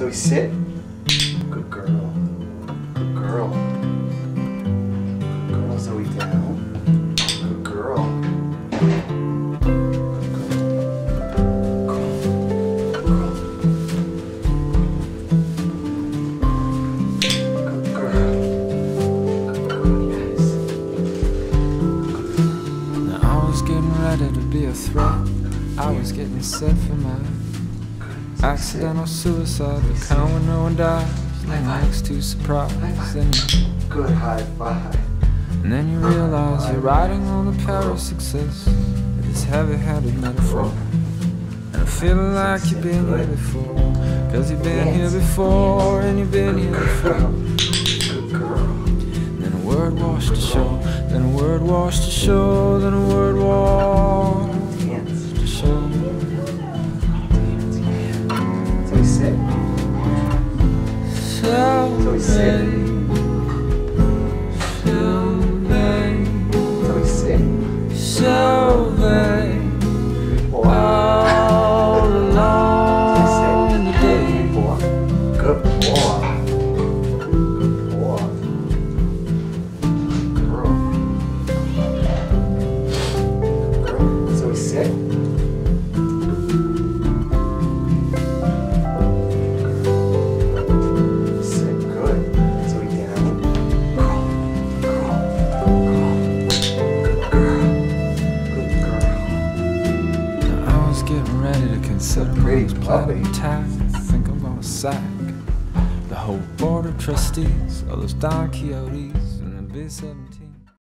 Zoey sit. Good girl. Good girl. Good girl. Zoey down. Good girl. Getting ready to be a threat. I was getting set for my accidental suicide. The kind where no one dies. No next too surprised. You, Good high five. and then you realize you're riding on the power of success. This heavy-handed metaphor. And I feel like you've been here before. Cause you've been here before, and you've been here before. Then a word washed ashore, then a word washed ashore, then a word washed So sit. So we sit. so getting ready to consider platinum puppy. tax. Think I'm gonna sack the whole board of trustees, all those Don Quixotes, and the B-17.